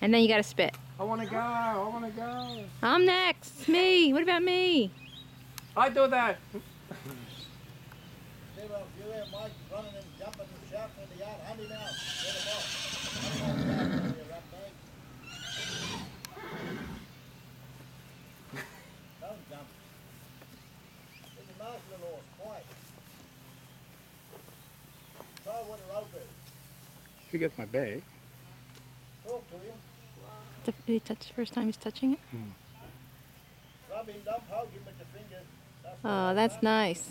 And then you gotta spit. I want to go. I want to go. I'm next. It's me. What about me? I do that. See, well, if you hear Mike running and jumping and shouting in the yard, hand him out. Get him off. Hand him out, you rat bag. Don't jump. There's a nice little horse, quiet. Try what a rope is. He gets my bag. Talk to him. The, he touched, first time he's touching it. Rub him, don't poke him with your finger. That's the Oh, that's nice.